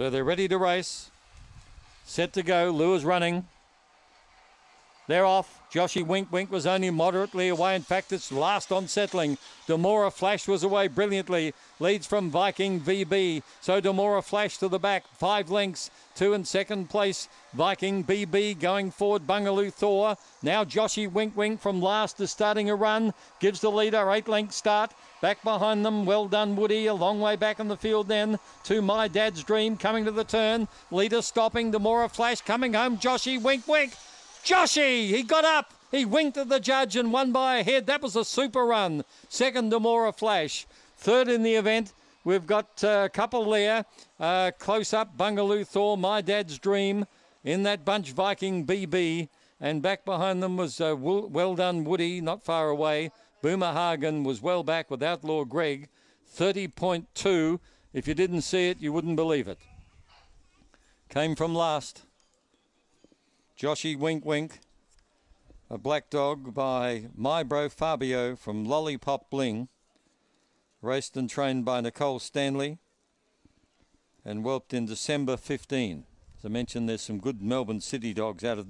So they're ready to race. Set to go. Lures running. They're off. Joshy Wink Wink was only moderately away. In fact, it's last on settling. Demora Flash was away brilliantly. Leads from Viking VB. So Demora Flash to the back. Five lengths. Two in second place. Viking BB going forward. Bungaloo Thor. Now Joshy Wink Wink from last is starting a run. Gives the leader eight length start. Back behind them, well done, Woody. A long way back in the field then to My Dad's Dream coming to the turn. Leader stopping, Demora Flash coming home. Joshy Wink Wink. Joshy, he got up. He winked at the judge and won by a head. That was a super run. Second, Demora Flash. Third in the event, we've got a couple there. Uh, close up, Bungaloo Thor, My Dad's Dream. In that bunch, Viking BB. And back behind them was uh, well done, Woody, not far away. Boomer Hagen was well back with Outlaw Greg. 30.2. If you didn't see it, you wouldn't believe it. Came from last. Joshy Wink Wink, a black dog by my bro Fabio from Lollipop Bling, raced and trained by Nicole Stanley, and whelped in December 15. As I mentioned, there's some good Melbourne City dogs out of